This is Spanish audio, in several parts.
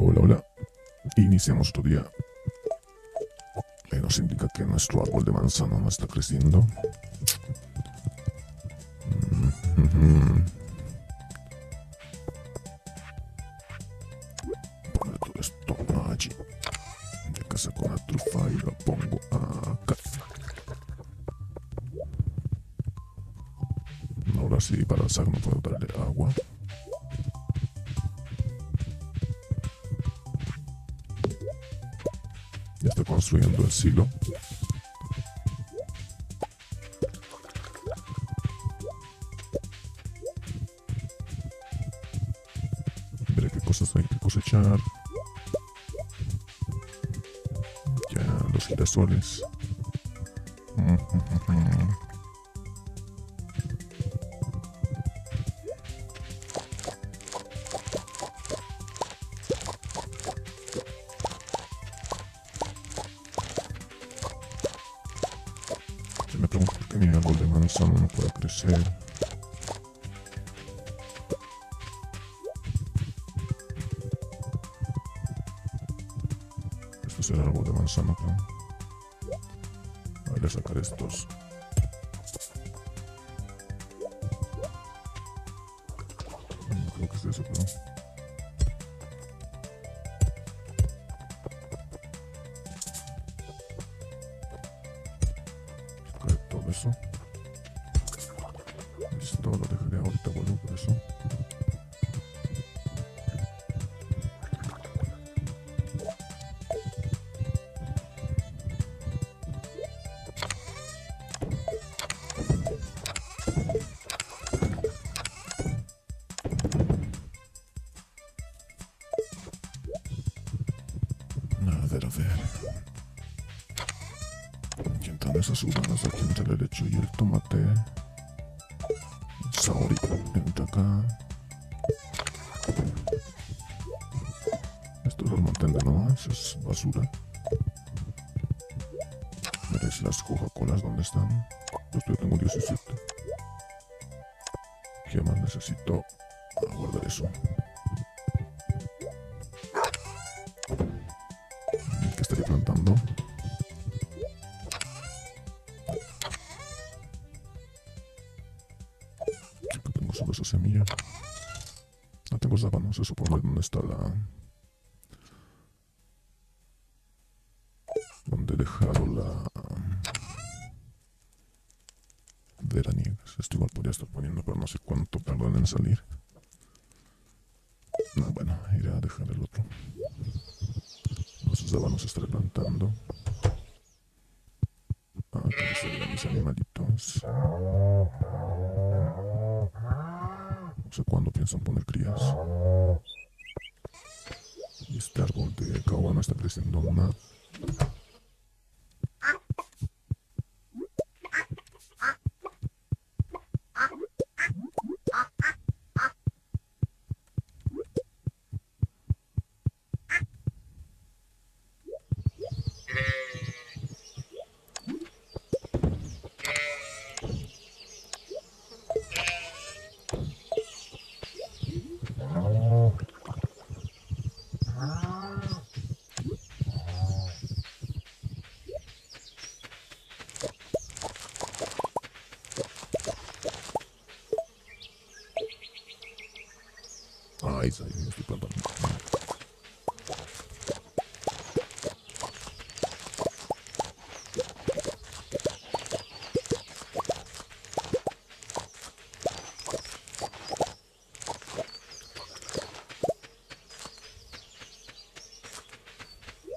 Hola, hola. Iniciamos otro día. Nos indica que nuestro árbol de manzana no está creciendo. Mm, Poner todo esto allí. Ya que saco la trufa y la pongo acá. Ahora sí, para el saco no puedo darle agua. Construyendo el silo. Veré qué cosas hay que cosechar. Ya, los girasoles. Esto es el árbol de manzana, creo. Voy a sacar estos. Creo que es eso, pero... eso. A ver, a uvas, aquí entra el derecho y el tomate. Saori, entra acá. Esto es el mantén de nomás, es basura. Veréis las Coca-Colas donde están. Pues yo tengo 17. ¿Qué más necesito? Ah, guardar eso. Semilla. No tengo sábano, se supone dónde está la... Donde he dejado la... Veraniegas. Esto igual podría estar poniendo, pero no sé cuánto tardan en salir. No, bueno, iré a dejar el otro. Los sábanos estaré plantando. Ah, aquí serían mis animalitos. No sé cuándo piensan poner crías. Y este árbol de caoba no está creciendo nada. Ay, ahí me estoy plantando.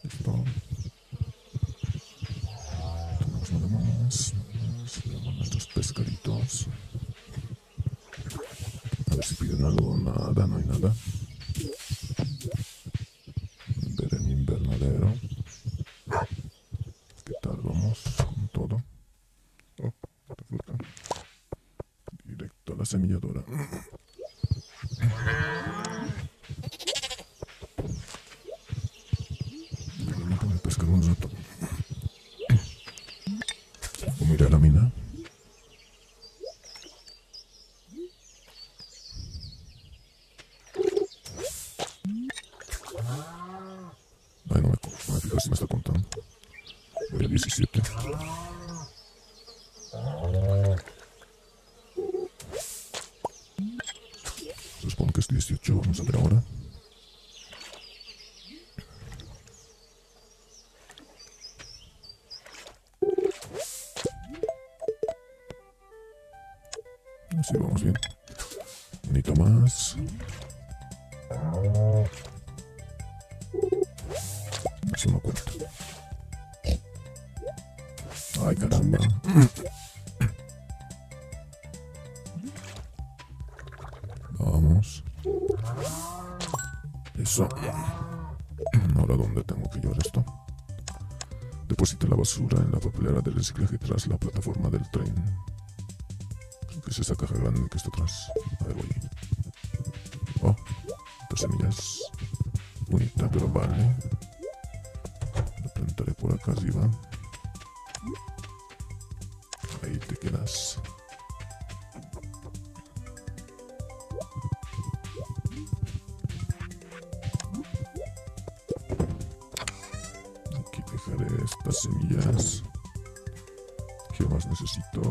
Listo. Tenemos nada más. Tenemos nuestros pescaditos. A ver si piden algo. Nada, Ay, no me, me fijas si me está contando. Voy a 17. Se supone que es 18, vamos a ver ahora. Ay, caramba. Vamos. Eso. Ahora, ¿dónde tengo que llevar esto? Deposita la basura en la papelera de reciclaje tras la plataforma del tren. Que es esa caja grande que está atrás. A ver, voy. Oh, dos semillas. Bonita, pero vale. La plantaré por acá arriba. Ahí semillas. ¿Qué más necesito?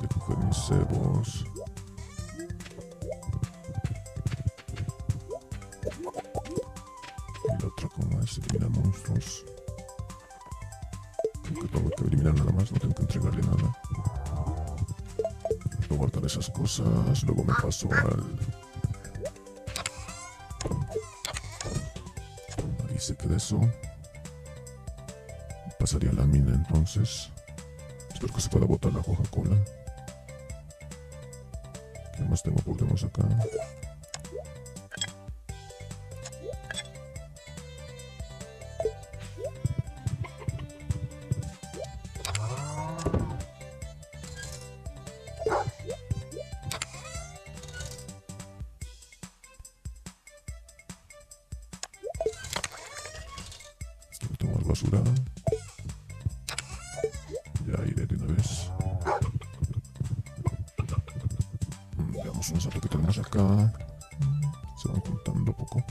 Recoger mis cebos. Y la otra como es eliminar monstruos. Creo que tengo que eliminar nada más, no tengo que entregarle nada. A guardar esas cosas, luego me paso al... Ahí se queda eso. Pasaría a la mina entonces. Espero que se pueda botar la Coca-Cola. ¿Qué más tengo por acá? Un salto que tenemos acá. Se van juntando poco.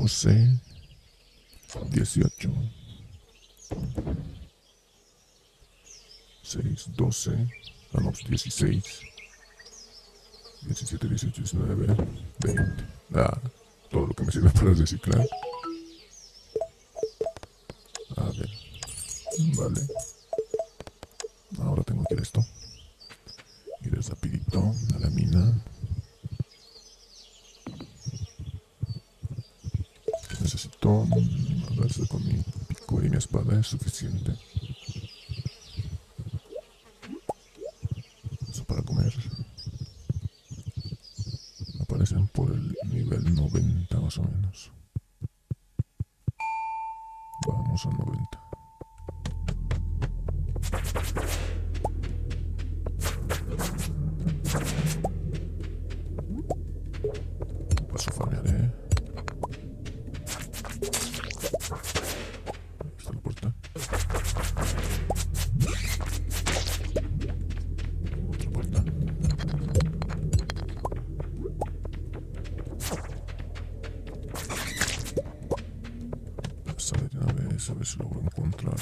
12, 18, 6, 12, ah, no, 16, 17, 18, 19, 20. Ah, todo lo que me sirve para reciclar. A ver. Vale. Ahora tengo que ir esto. Ir rapidito a la mina. Necesito mm, a ver si con mi pico y mi espada es suficiente. Eso para comer. Aparecen por el nivel 90 más o menos. Vamos a 90. Si logro encontrar.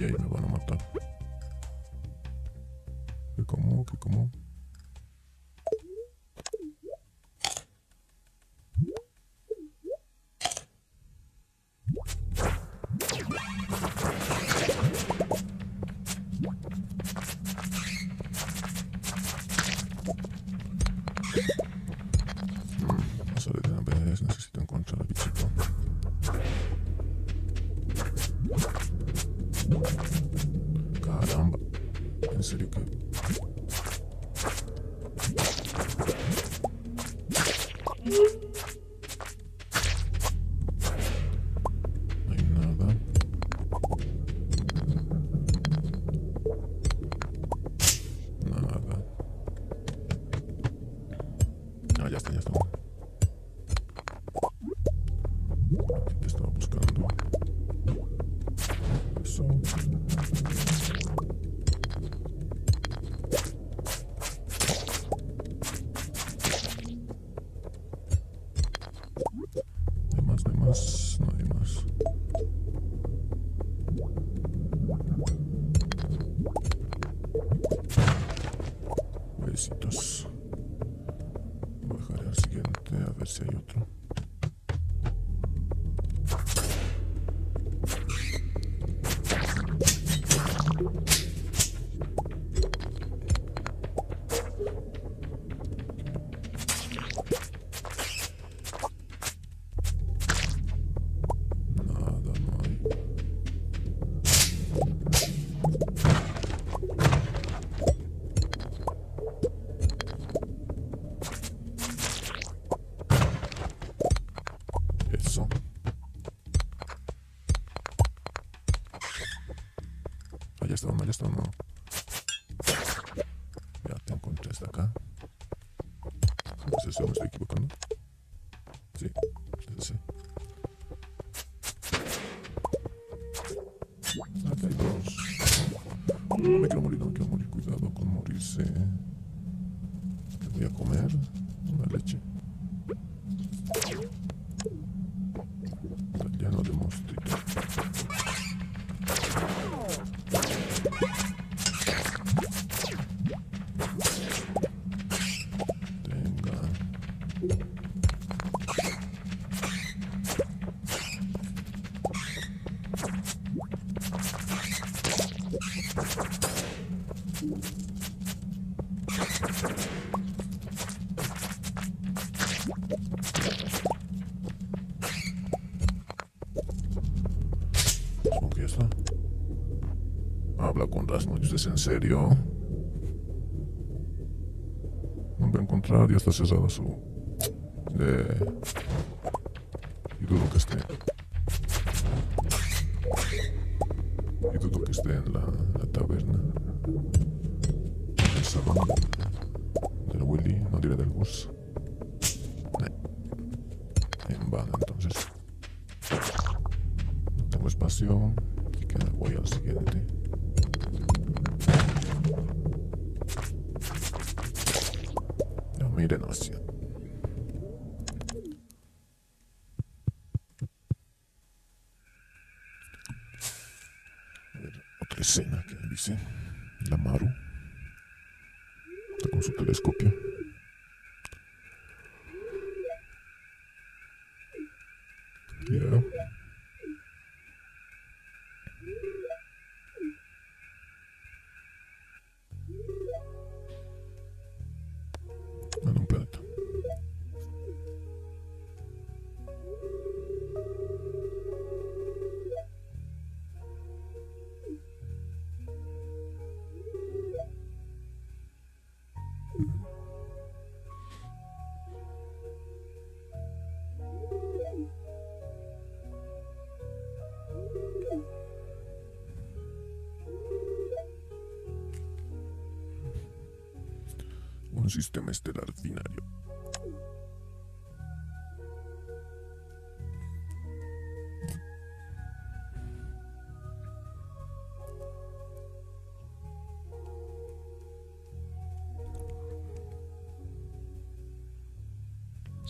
Ay, ay, me van a matar. En serio ya está uno, ya te encontré hasta acá. ¿Es ese o me estoy equivocando? Sí, ese. Acá hay dos. No me quiero morir, no me quiero morir. Cuidado con morirse. ¿Qué voy a comer? Una leche. Habla con Rasmus, ¿es en serio? No voy a encontrar, ya está cerrada su... Eh, Y dudo que esté... Y dudo que esté en la, la taberna. El salón del, Willy, no diré del bus. Eh, En vano, entonces. No tengo espacio, que voy al siguiente. No, miren hacia. Otra escena que dice la Maru. Está con su telescopio. un sistema estelar binario.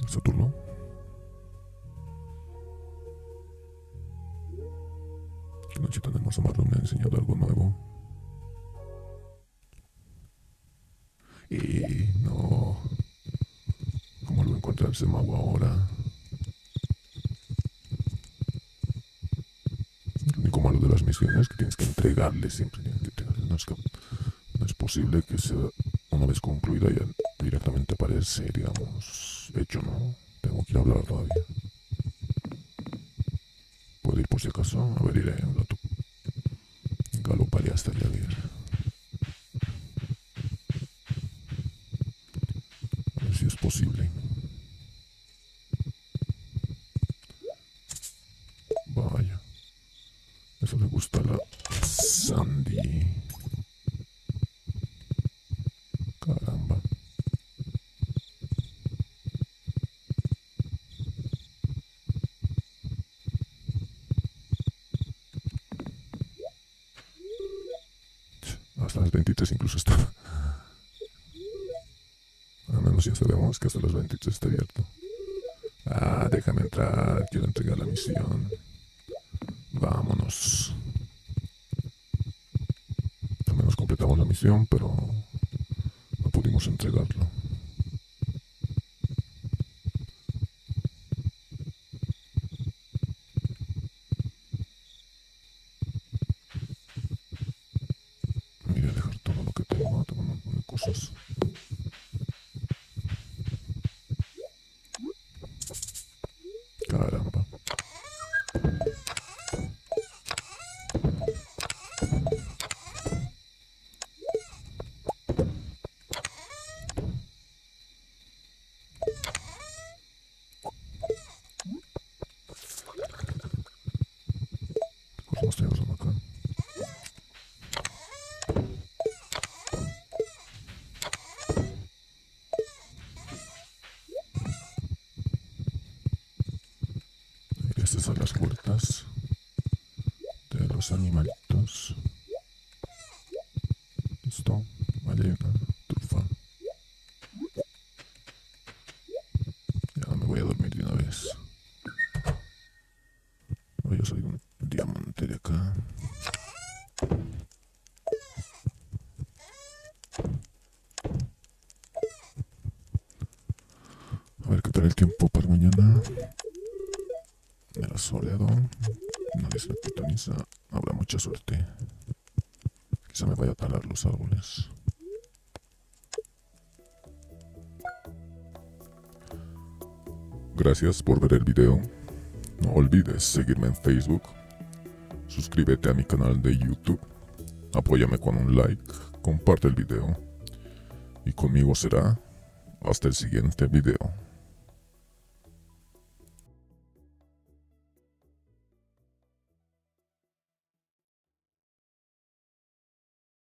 Saturno. Qué noche tan hermosa Marlon me ha enseñado algo nuevo. Encontrarse mago ahora? Lo como malo de las misiones que tienes que entregarle siempre. Que. No, es no es posible que sea una vez concluida ya directamente aparece, digamos, hecho, ¿no? Tengo que ir a hablar todavía. Puedo ir por si acaso, a ver, iré un rato. Galoparé hasta allá, si es posible. Vaya. Eso le gusta a la Sandy. Caramba. Hasta las 23 incluso estaba. Al menos ya sabemos que hasta las 23 está abierto. Ah, déjame entrar. Quiero entregar la misión. Vámonos. Al menos completamos la misión, pero no pudimos entregarlo. services. Estas son las puertas de los animalitos. Listo. Vale, una trufa. Ya me voy a dormir de una vez. Voy a salir un diamante de acá. A ver qué tal el tiempo para mañana. Era soleado. Nadie se pitoniza. Habrá mucha suerte. Quizá me vaya a talar los árboles. Gracias por ver el video. No olvides seguirme en Facebook. Suscríbete a mi canal de YouTube. Apóyame con un like. Comparte el video. Y conmigo será hasta el siguiente video.